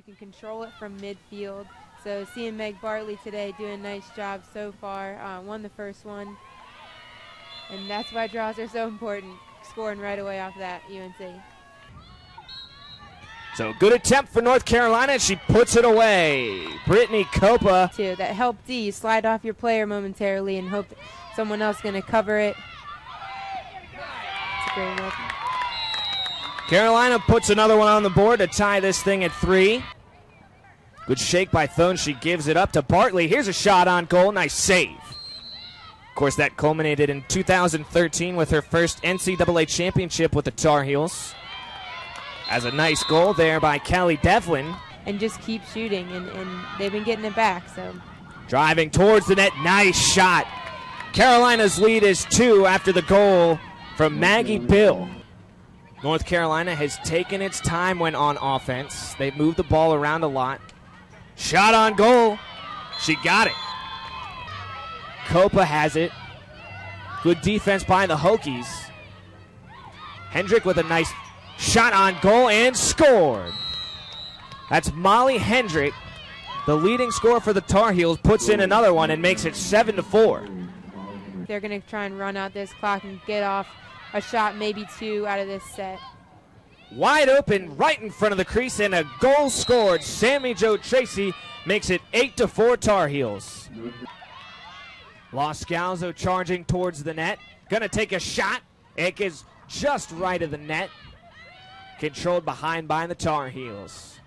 You can control it from midfield. So seeing Meg Bartley today doing a nice job so far. Uh, won the first one. And that's why draws are so important. Scoring right away off that, UNC. So good attempt for North Carolina. She puts it away. Brittney Coppa. Too. That helped D. Slide off your player momentarily and hope someone else going to cover it. It's a great look. Carolina puts another one on the board to tie this thing at three. Good shake by Thone. She gives it up to Bartley. Here's a shot on goal. Nice save. Of course, that culminated in 2013 with her first NCAA championship with the Tar Heels. As a nice goal there by Callie Devlin. And just keep shooting, and, and they've been getting it back. So Driving towards the net. Nice shot. Carolina's lead is two after the goal from Maggie Bill. North Carolina has taken its time when on offense. They've moved the ball around a lot. Shot on goal. She got it. Coppa has it. Good defense by the Hokies. Hendrick with a nice shot on goal and scored. That's Molly Hendrick, the leading scorer for the Tar Heels, puts in another one and makes it 7 to 4. they're going to try and run out this clock and get off a shot, maybe two, out of this set. Wide open right in front of the crease and a goal scored. Sammy Jo Tracy makes it 8 to 4 Tar Heels. Los Scalzo charging towards the net. Gonna take a shot. It is just right of the net. Controlled behind by the Tar Heels.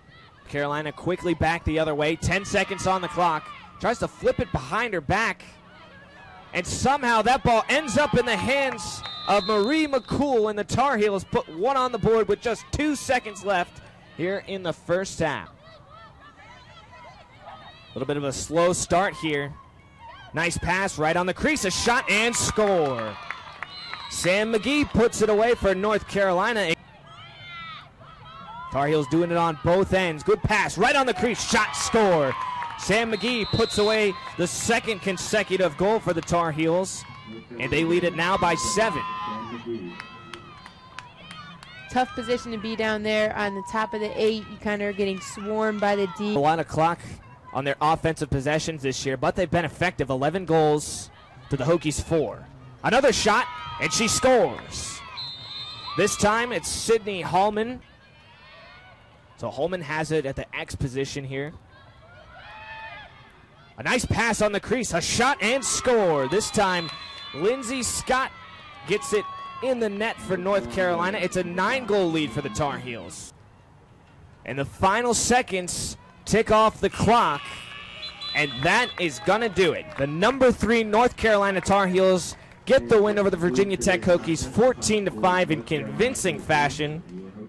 Carolina quickly back the other way. 10 seconds on the clock. Tries to flip it behind her back. And somehow that ball ends up in the hands of Marie McCool, and the Tar Heels put one on the board with just two seconds left here in the first half. A little bit of a slow start here. Nice pass right on the crease, a shot and score. Sam McGee puts it away for North Carolina. Tar Heels doing it on both ends. Good pass right on the crease, shot, score. Sam McGee puts away the second consecutive goal for the Tar Heels, and they lead it now by seven. Tough position to be down there on the top of the eight. You kind of are getting swarmed by the D. A lot of clock on their offensive possessions this year, but they've been effective. 11 goals to the Hokies, four. Another shot, and she scores. This time it's Sydney Holman. So Holman has it at the X position here. A nice pass on the crease, a shot and score. This time, Lindsey Scott gets it in the net for North Carolina. It's a nine goal lead for the Tar Heels. And the final seconds tick off the clock, and that is going to do it. The number three North Carolina Tar Heels get the win over the Virginia Tech Hokies 14 to 5 in convincing fashion.